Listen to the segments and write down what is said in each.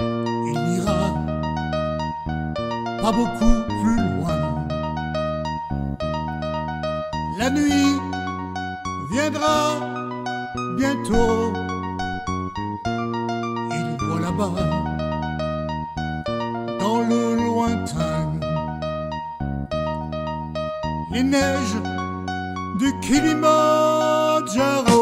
il n'ira pas beaucoup plus loin. La nuit viendra bientôt. Il voit là-bas, dans le lointain, les neiges du Kilimandjaro.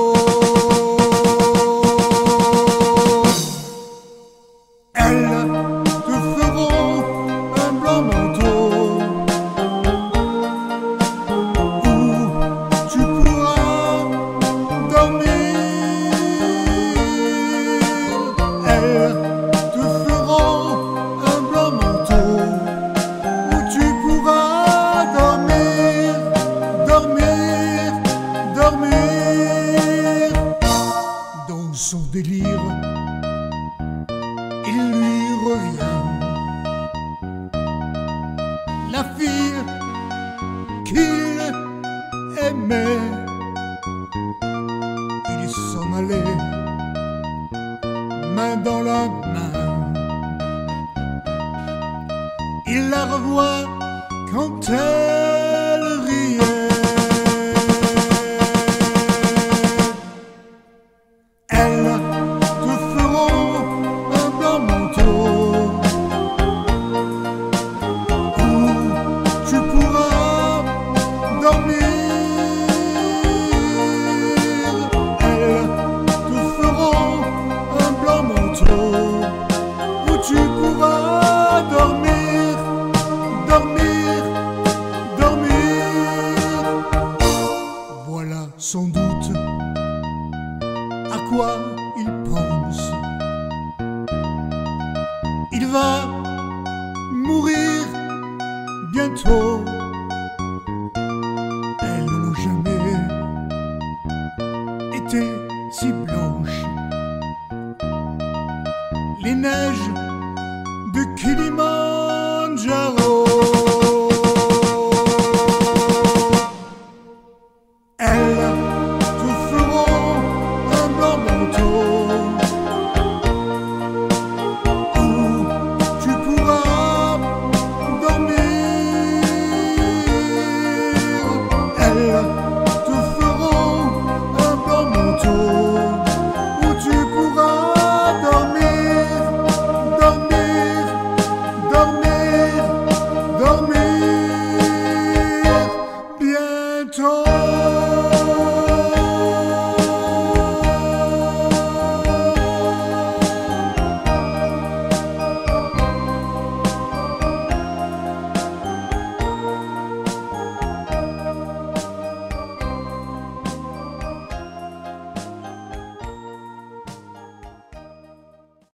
Son délire, il lui revient la fille qu'il aimait. Main dans la main. Il la revoit quand elle sans doute à quoi il pense. Il va mourir bientôt. Elles n'ont jamais été si blanches. Les neiges de Kilima